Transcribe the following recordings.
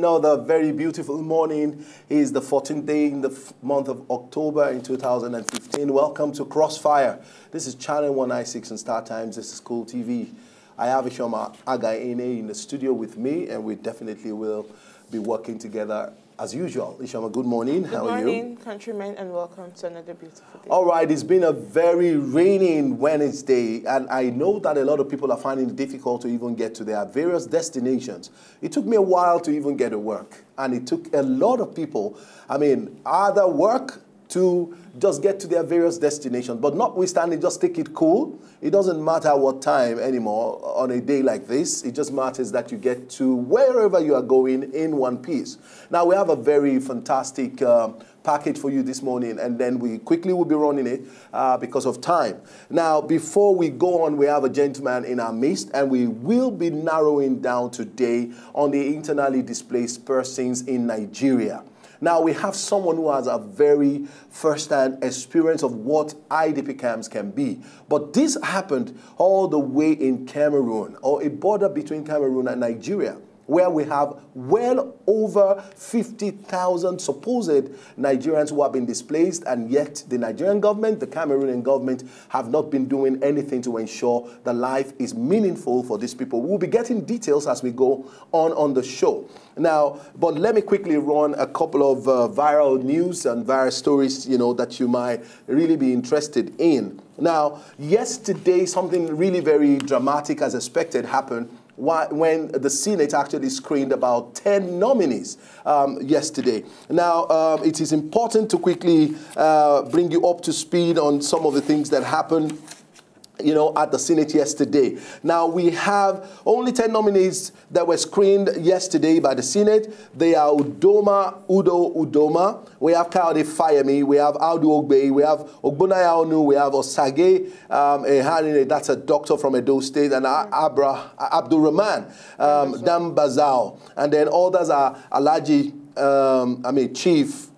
another very beautiful morning. It is the 14th day in the month of October in 2015. Welcome to Crossfire. This is Channel 196 and Star Times. This is Cool TV. I have Ishoma Againe in the studio with me, and we definitely will be working together as usual. Ishama, good morning. Good How morning, are you? countrymen, and welcome to another beautiful day. All right, it's been a very rainy Wednesday, and I know that a lot of people are finding it difficult to even get to their various destinations. It took me a while to even get to work, and it took a lot of people, I mean, either work to just get to their various destinations. But notwithstanding, just take it cool. It doesn't matter what time anymore on a day like this. It just matters that you get to wherever you are going in one piece. Now, we have a very fantastic uh, package for you this morning, and then we quickly will be running it uh, because of time. Now, before we go on, we have a gentleman in our midst, and we will be narrowing down today on the internally displaced persons in Nigeria. Now, we have someone who has a very first-hand experience of what IDP camps can be. But this happened all the way in Cameroon, or a border between Cameroon and Nigeria where we have well over 50,000 supposed Nigerians who have been displaced, and yet the Nigerian government, the Cameroonian government, have not been doing anything to ensure that life is meaningful for these people. We'll be getting details as we go on on the show. Now, but let me quickly run a couple of uh, viral news and viral stories, you know, that you might really be interested in. Now, yesterday, something really very dramatic as expected happened when the Senate actually screened about 10 nominees um, yesterday. Now, um, it is important to quickly uh, bring you up to speed on some of the things that happened you know, at the Senate yesterday. Now, we have only 10 nominees that were screened yesterday by the Senate. They are Udoma, Udo Udoma. We have Kayode Fayemi. We have Audu Ogbe. We have Ogbonnaya Onu. We have Osagie um, That's a doctor from Edo State. And Abra, Abdul Rahman um, Dambazau. And then others are Alhaji, um, I mean, Chief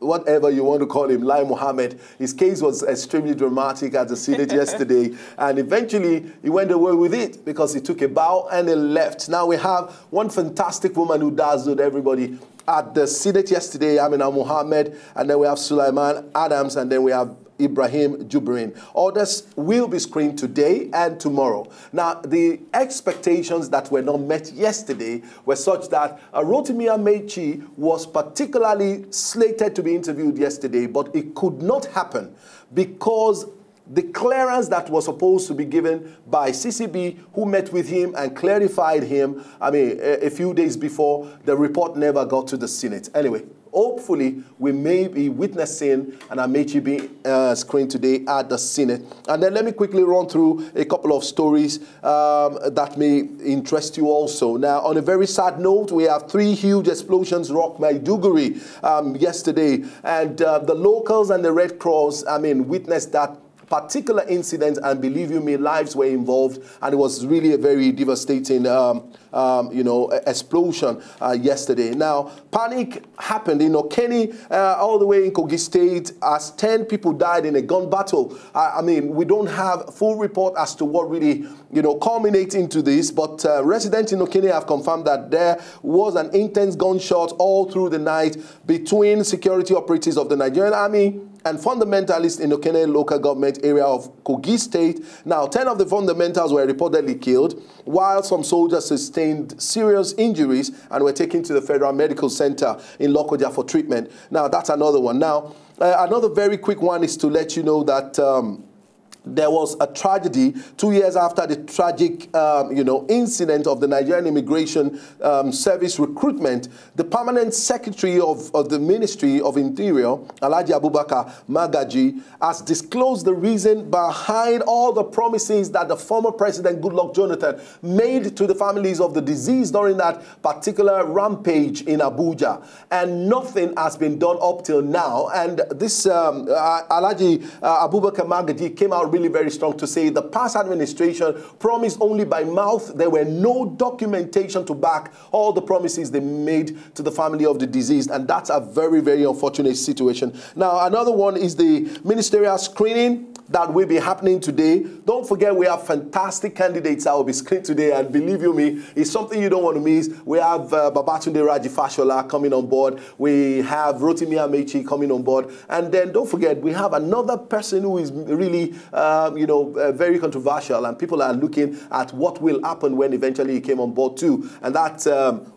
whatever you want to call him, Lai Mohammed. His case was extremely dramatic at the Senate yesterday, and eventually he went away with it because he took a bow and he left. Now we have one fantastic woman who dazzled everybody at the Senate yesterday, Amina Mohammed, and then we have Sulaiman Adams, and then we have Ibrahim Jubrin. Others will be screened today and tomorrow. Now, the expectations that were not met yesterday were such that Rotimi Amaechi was particularly slated to be interviewed yesterday, but it could not happen because the clearance that was supposed to be given by CCB, who met with him and clarified him, I mean, a, a few days before, the report never got to the Senate. Anyway, hopefully we may be witnessing an Amaechi being uh, screened today at the Senate. And then let me quickly run through a couple of stories um, that may interest you also. Now, on a very sad note, we have three huge explosions rocked Maiduguri um, yesterday. And uh, the locals and the Red Cross, I mean, witnessed that particular incident, and believe you me, lives were involved, and it was really a very devastating, um, um, you know, explosion uh, yesterday. Now, panic happened in Okene, uh, all the way in Kogi State, as 10 people died in a gun battle. I, I, mean, we don't have full report as to what really, you know, culminates into this, but uh, residents in Okene have confirmed that there was an intense gunshot all through the night between security operatives of the Nigerian Army and fundamentalists in Okene local government area of Kogi State. Now, 10 of the fundamentals were reportedly killed, while some soldiers sustained serious injuries and were taken to the Federal Medical Center in Lokoja for treatment. Now, that's another one. Now, uh, another very quick one is to let you know that um, there was a tragedy two years after the tragic, um, you know, incident of the Nigerian Immigration um, Service recruitment. The permanent secretary of, of the Ministry of Interior, Alhaji Abubakar Magaji, has disclosed the reason behind all the promises that the former president, Goodluck Jonathan, made to the families of the deceased during that particular rampage in Abuja, and nothing has been done up till now. And this um, uh, Alhaji uh, Abubakar Magaji came out really very strong to say the past administration promised only by mouth. There were no documentation to back all the promises they made to the family of the deceased. And that's a very, very unfortunate situation. Now, another one is the ministerial screening that will be happening today. Don't forget, we have fantastic candidates that will be screened today, and believe you me, it's something you don't want to miss. We have uh, Babatunde Raji Fashola coming on board. We have Rotimi Amaechi coming on board, and then don't forget, we have another person who is really, um, you know, uh, very controversial, and people are looking at what will happen when eventually he came on board too, and that's um,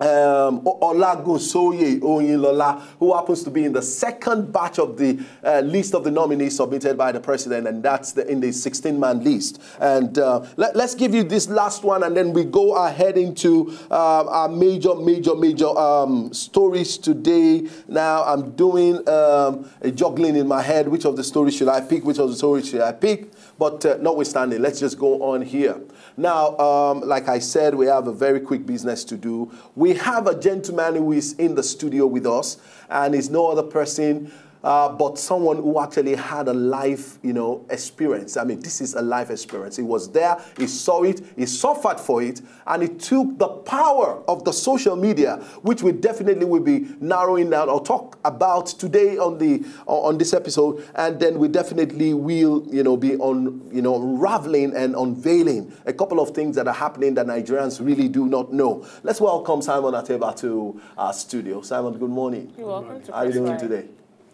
um, Olagunsoye Oyinlola, who happens to be in the second batch of the uh, list of the nominees submitted by the president, and that's the, in the 16-man list. And uh, let, us give you this last one, and then we go ahead into uh, our major, major, major um, stories today. Now I'm doing um, a juggling in my head. Which of the stories should I pick? Which of the stories should I pick? But uh, notwithstanding, let's just go on here. Now, um, like I said, we have a very quick business to do. We have a gentleman who is in the studio with us, and is no other person uh, but someone who actually had a life, you know, experience. I mean, this is a life experience. He was there, he saw it, he suffered for it, and he took the power of the social media, which we definitely will be narrowing down or talk about today on the on this episode, and then we definitely will, you know, be on, you know, unraveling and unveiling a couple of things that are happening that Nigerians really do not know. Let's welcome Simon Ateba to our studio. Simon, good morning. You're welcome. How are you doing today?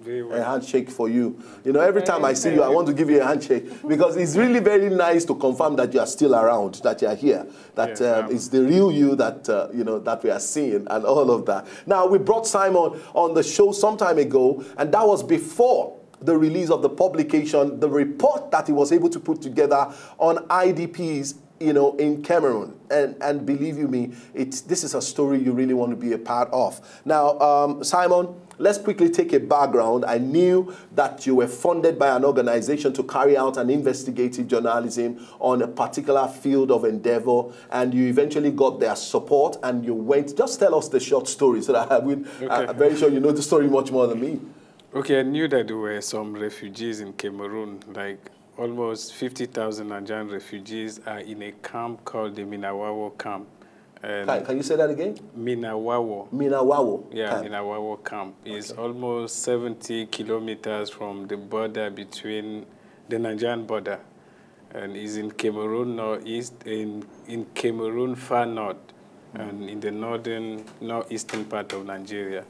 A handshake for you. You know, every time I see you, I want to give you a handshake because it's really very nice to confirm that you are still around, that you are here, that yeah, um, it's the real you that uh, you know that we are seeing, and all of that. Now, we brought Simon on the show some time ago, and that was before the release of the publication, the report that he was able to put together on IDPs you know, in Cameroon. And, and believe you me, it's, this is a story you really want to be a part of. Now, um, Simon, let's quickly take a background. I knew that you were funded by an organization to carry out an investigative journalism on a particular field of endeavor, and you eventually got their support and you went. Just tell us the short story so that I will, okay. I'm very sure you know the story much more than me. Okay, I knew that there were some refugees in Cameroon, like almost 50,000 Nigerian refugees are in a camp called the Minawao camp. And can, can you say that again? Minawao. Minawao. Yeah, camp. Minawao camp. It's okay. almost 70 kilometers from the border between the Nigerian border and is in Cameroon northeast, in, in Cameroon far north, mm. and in the northern, northeastern part of Nigeria.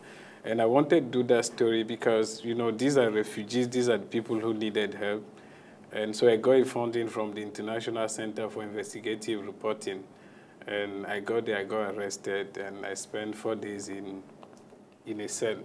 And I wanted to do that story because, you know, these are refugees, these are people who needed help. And so I got funding from the International Center for Investigative Reporting. And I got there, I got arrested, and I spent four days in, in a cell.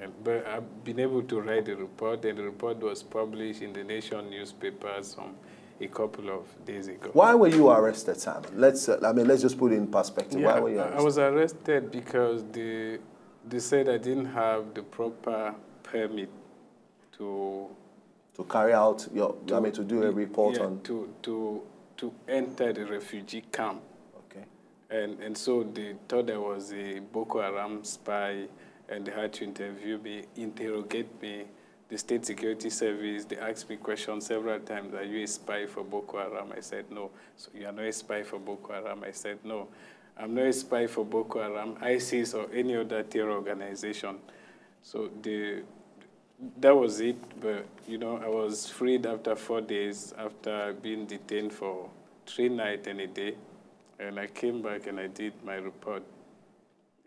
And, but I've been able to write the report, and the report was published in the Nation newspapers um, a couple of days ago. Why were you arrested, Sam? Let's, uh, I mean, let's just put it in perspective. Yeah, Why were you arrested? I was arrested because they, they said I didn't have the proper permit to to carry out your, to, I mean, to do a report yeah, on? To, to, to enter the refugee camp. Okay. And, and so they thought I was a Boko Haram spy, and they had to interview me, interrogate me. The State Security Service, they asked me questions several times, are you a spy for Boko Haram? I said, no. So you are not a spy for Boko Haram? I said, no. I'm not a spy for Boko Haram, ISIS, or any other terror organization. So the that was it. But, you know, I was freed after four days after being detained for three nights and a day. And I came back and I did my report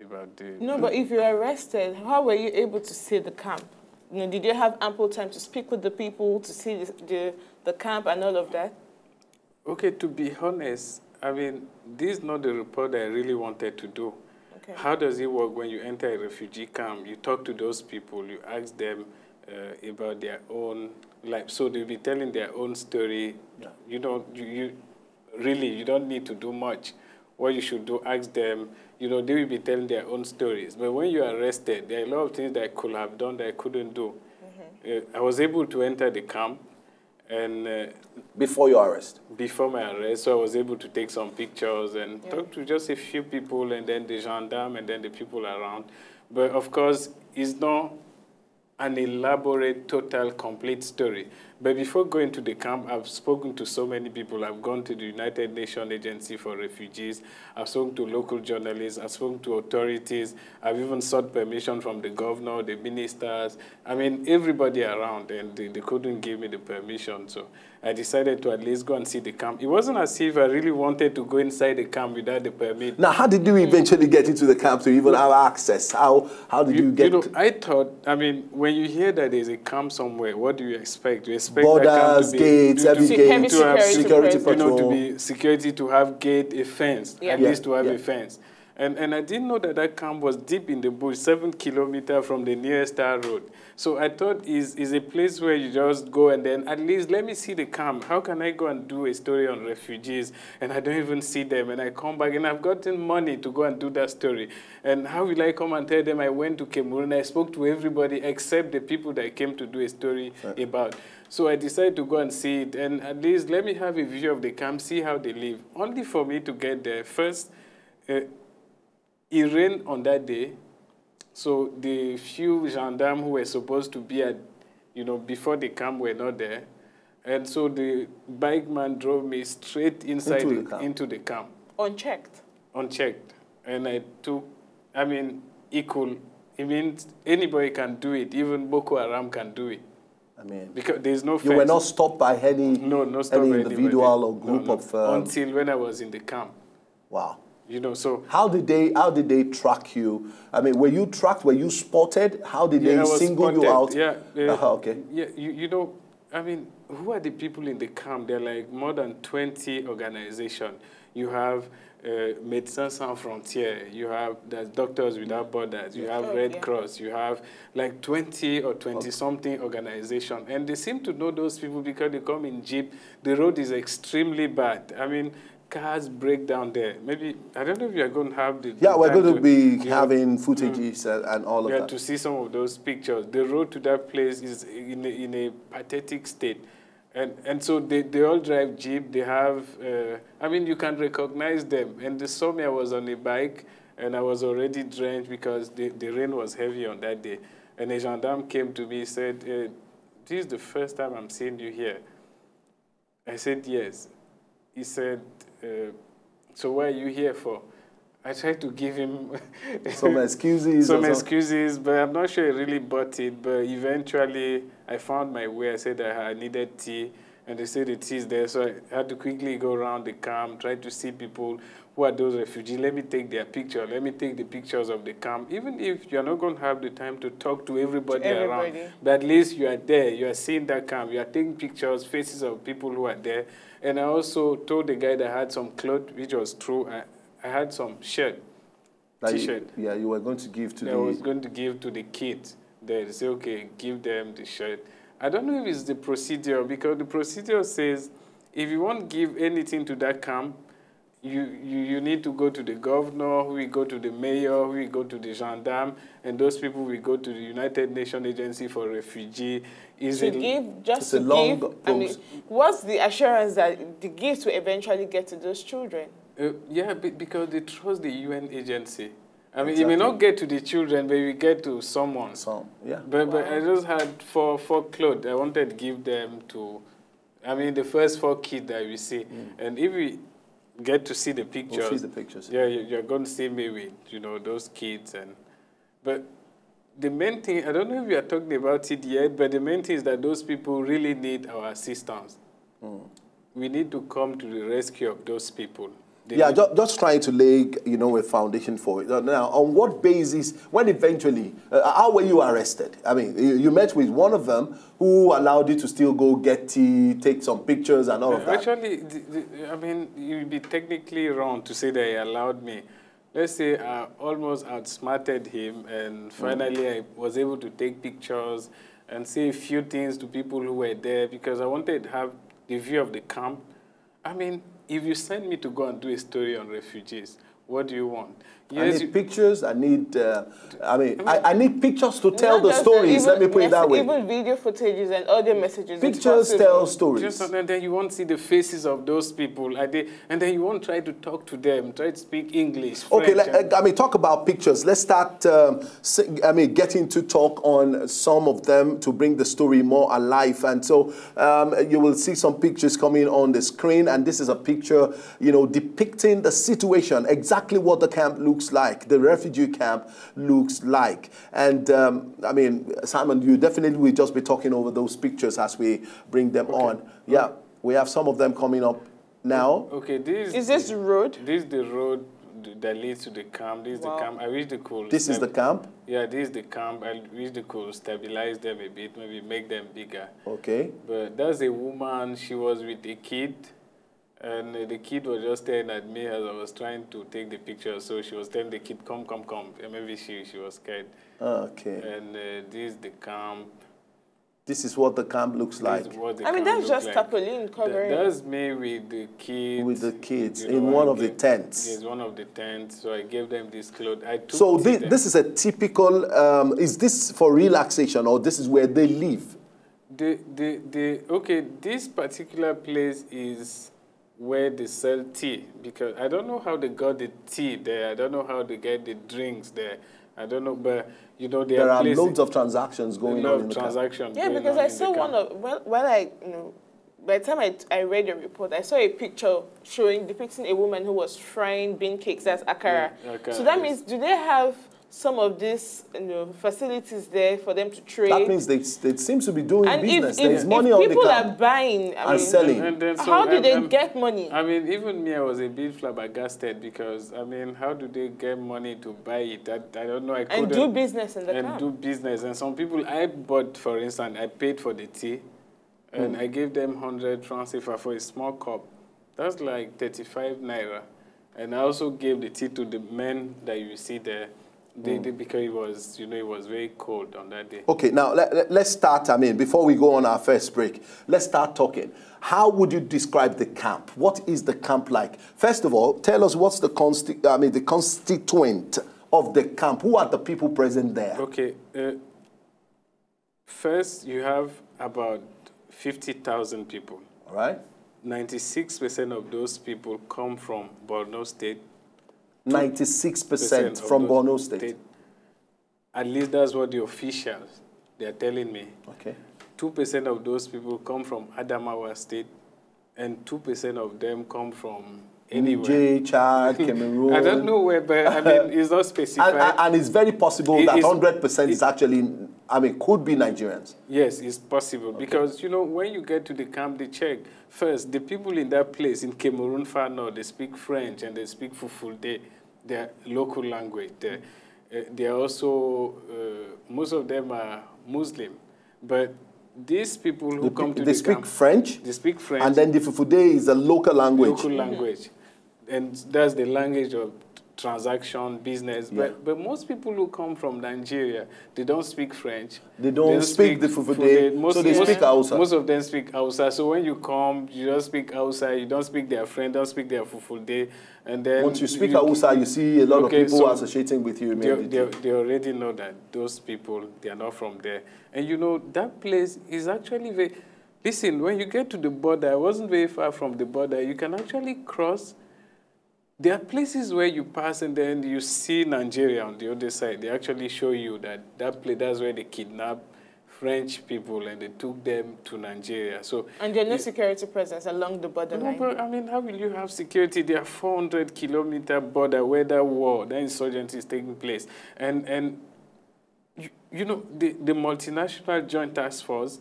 about the... No, but if you're arrested, how were you able to see the camp? You know, did you have ample time to speak with the people, to see the, the, the camp and all of that? Okay, to be honest, I mean, this is not the report I really wanted to do. Okay. How does it work when you enter a refugee camp? You talk to those people, you ask them uh, about their own life. So they'll be telling their own story. Yeah. You don't, you, you, really, you don't need to do much. What you should do, ask them, you know, they will be telling their own stories. But when you're arrested, there are a lot of things that I could have done that I couldn't do. Mm -hmm. uh, I was able to enter the camp and uh, before your arrest before my arrest so i was able to take some pictures and yeah. talk to just a few people and then the gendarme and then the people around but of course it's not an elaborate, total, complete story. But before going to the camp, I've spoken to so many people. I've gone to the United Nations Agency for Refugees. I've spoken to local journalists. I've spoken to authorities. I've even sought permission from the governor, the ministers. I mean, everybody around, and they, they couldn't give me the permission. So I decided to at least go and see the camp. It wasn't as if I really wanted to go inside the camp without the permit. Now, how did you eventually get into the camp to even have access? How, how did you, you get... You know, I thought, I mean, when you hear that there's a camp somewhere, what do you expect? You expect expect borders, gates, every to, gate, to have security, you know, to be security, to have gate, a fence, yeah. at yeah. least to have yeah. a fence. And, and I didn't know that that camp was deep in the bush, seven kilometers from the nearest star road. So I thought is is a place where you just go and then at least let me see the camp. How can I go and do a story on refugees and I don't even see them and I come back and I've gotten money to go and do that story. And how will I come and tell them I went to Cameroon? I spoke to everybody except the people that I came to do a story right. about. So I decided to go and see it and at least let me have a view of the camp, see how they live. Only for me to get there. First, uh, it rained on that day. So the few gendarmes who were supposed to be at, you know, before the camp were not there. And so the bike man drove me straight inside into the, the camp. into the camp. Unchecked? Unchecked. And I took, I mean, equal. It means anybody can do it. Even Boko Haram can do it. I mean, because there's no. You were not stopped by any, no, no stop any by individual anybody. or group no, no. of. Um, Until when I was in the camp. Wow. You know, so how did they how did they track you? I mean, were you tracked? Were you spotted? How did yeah, they single spotted. you out? Yeah, uh, uh-huh, okay. Yeah, you, you know, I mean, who are the people in the camp? There are like more than 20 organizations. You have uh, Médecins Sans Frontières, you have there's Doctors Without Borders, you have Red yeah. Cross, you have like 20 or 20 something organization. And they seem to know those people because they come in Jeep. The road is extremely bad. I mean, cars break down there. Maybe, I don't know if you're going to have the Yeah, we're going to be having footages and, and all of that. yeah, that. to see some of those pictures. The road to that place is in a, in a pathetic state. And, and so they, they all drive Jeep. They have, uh, I mean, you can recognize them. And they saw me, I was on a bike, and I was already drenched because the, the rain was heavy on that day. And a gendarme came to me and said, uh, this is the first time I'm seeing you here. I said, yes. He said, uh, so what are you here for? I tried to give him Some excuses. some excuses, but I'm not sure I really bought it. But eventually, I found my way. I said that I needed tea, and they said the tea is there. So I had to quickly go around the camp, try to see people who are those refugees. Let me take their picture. Let me take the pictures of the camp. Even if you're not going to have the time to talk to everybody, Everybody. around, but at least you are there. You are seeing that camp. You are taking pictures, faces of people who are there. And I also told the guy that I had some clothes, which was true. I, I had some shirt, that you- T-shirt. yeah, you were going to give to that I the. was going to give to the kids. They say, okay, give them the shirt. I don't know if it's the procedure because the procedure says if you want to give anything to that camp, you, you, you need to go to the governor, we go to the mayor, we go to the gendarme, and those people will go to the United Nations Agency for Refugee. Is To it give, just It's a to long give, I mean, what's the assurance that the gifts will eventually get to those children? Uh, yeah, be- because they trust the UN agency. I mean, it may not get to the children, but it will get to someone. Some, yeah. But, but I just had four, four clothes. I wanted to give them to, I mean, the first four kids that we see. And if we get to see the pictures, We'll see the pictures. yeah, you- you're going to see me with, you know, those kids. and But the main thing, I don't know if we are talking about it yet, but the main thing is that those people really need our assistance. Mm. We need to come to the rescue of those people. Yeah, just, just trying to lay, you know, a foundation for it. Now, on what basis, when eventually, uh, how were you arrested? I mean, you, you met with one of them who allowed you to still go get tea, take some pictures and all of that. Actually, the, the, I mean, you'd be technically wrong to say that he allowed me. Let's say I almost outsmarted him, and finally I was able to take pictures and say a few things to people who were there because I wanted to have the view of the camp. I mean, if you send me to go and do a story on refugees, what do you want? I need you- pictures. I need. Uh, I mean, I, I need pictures to tell the stories. even Let me put it that mess- way. Even video footages and audio messages. it's Pictures tell stories. Just and then you won't see the faces of those people, are they, and then you won't try to talk to them, try to speak English. Okay, let, I mean, talk about pictures. Let's start. Um, I mean, getting to talk on some of them to bring the story more alive. And so um, you will see some pictures coming on the screen. And this is a picture, you know, depicting the situation, exactly what the camp looks like, the refugee camp looks like. And um, I mean, Simon, you definitely will just be talking over those pictures as we bring them on. Yeah, we have some of them coming up now. okay, this Is this the road? This is the road that leads to the camp. This is Wow. the camp. I wish they could. This is the camp. Yeah, this is the camp. I wish they could stabilize them a bit, maybe make them bigger. Okay. But there's a woman. She was with a kid, and uh, the kid was just staring at me as I was trying to take the picture. So she was telling the kid, "Come, come, come." And maybe she she was scared. Okay. And uh, this is the camp. This is what the camp looks This like. is what the I mean, camp that's just like. tarpaulin Th- covering. That's me with the kids. With the kids you in know, one I of the gave- tents. Yes, one of the tents. So I gave them this cloth. I took So this, them. this is a typical. Um, is this for relaxation or this is where they live? The, the, the, okay, this particular place is where they sell tea because I don't know how they got the tea there. I don't know how they get the drinks there. I don't know, but you know there, There are places, loads of transactions going on in of the camp. transactions. Yeah, because I in the saw one of well, when I you know, by the time I, I read your report, I saw a picture showing depicting a woman who was frying bean cakes. as akara. Yeah, akara, so that yes. means do they have some of these you know, facilities there for them to trade? That means they, they seem to be doing and business. if, There if, is money if on the people are buying, I and mean, selling. And then, so how do I'm- they I'm- get money? I mean, even me, I was a bit flabbergasted because I mean, how do they get money to buy it? I, I don't know. I and couldn't do business in the and camp. do business. And some people, I bought, for instance, I paid for the tea, and Hmm. I gave them 100 francs for a small cup. That's like 35 naira. And I also gave the tea to the men that you see there, they, Hmm. they, because it was, you know, it was very cold on that day. Okay, now let, let, us start. I mean, before we go on our first break, let's start talking. How would you describe the camp? What is the camp like? First of all, tell us what's the consti- I mean, the constituent of the camp. Who are the people present there? Okay. Uh, first, you have about 50,000 people. All right, 96% of those people come from Borno State. Ninety-six percent percent from Borno State. At least that's what the officials they are telling me. Okay, Two percent of those people come from Adamawa State, and two percent of them come from anywhere. Niger, Chad, Cameroon. I don't know where, but I mean, it's not specified. And, and, it's very possible It that is- 100% is actually, I mean, could be Nigerians. Yes, it's possible because you know when you get to the camp, they check first the people in that place in Cameroon far north. They speak French and they speak Fulfulde, their local language. They, uh, they are also uh, most of them are Muslim, but these people who They, come to they the speak camp, French, they speak French and then the Fulfulde is a local language. local language, and that's the language of transaction business. Yeah. But but most people who come from Nigeria, they don't speak French. They don't speak the Fulfulde, so they speak Hausa. Most of them speak Hausa. So when you come, you don't speak Hausa. You don't speak their friend. Don't speak their Fulfulde. And then Once you speak Hausa, you see a lot Okay, of people so associating with you they, they, they already know that those people they are not from there and you know that place is actually very listen when you get to the border i wasn't very far from the border you can actually cross there are places where you pass and then you see nigeria on the other side they actually show you that that place that's where they kidnap french people and they took them to nigeria so and there's no security presence along the no, borderline. but I mean, how will you have security? There are 400 kilometer border where that war, that insurgency is taking place. And, and you, you know, the, the multinational joint task force,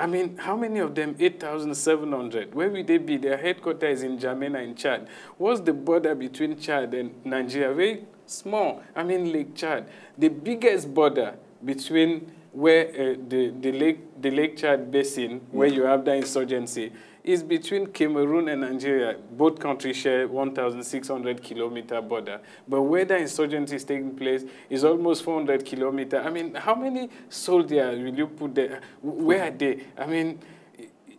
I mean, how many of them? 8,700. Where will they be? Their headquarters is in Jamena in Chad. What's the border between Chad and Nigeria? Very small. I mean, Lake Chad. The biggest border between where uh, the, the, lake, the Lake Chad basin, where you have that insurgency, is between Cameroon and Nigeria. Both countries share 1,600 kilometer border. But where the insurgency is taking place is almost 400 kilometer. I mean, how many soldiers will you put there? Where are they? I mean,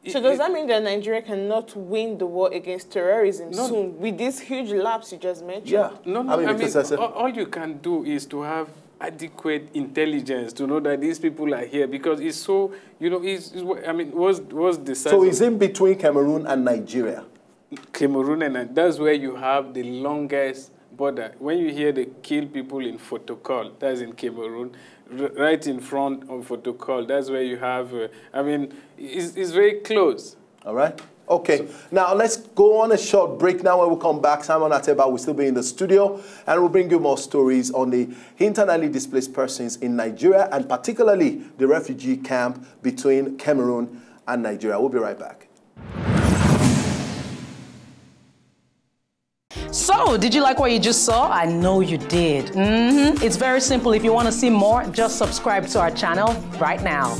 So does that mean that Nigeria cannot win the war against terrorism No. soon with these huge laps you just mentioned? Yeah. No, no. I mean, I mean, all, all you can do is to have adequate intelligence to know that these people are here because it's so, you know, it's, it's I mean, what's, what's the size So it's in between Cameroon and Nigeria. Cameroon and that's where you have the longest border. When you hear they kill people in Fotokol, that's in Cameroon, right in front of Fotokol, that's where you have, uh, I mean, it's, it's very close. All right? Okay. now let's go on a short break now. When we come back, Simon Ateba will still be in the studio and we'll bring you more stories on the internally displaced persons in Nigeria and particularly the refugee camp between Cameroon and Nigeria. We'll be right back. So, did you like what you just saw? I know you did. hmm It's very simple. If you want to see more, just subscribe to our channel right now.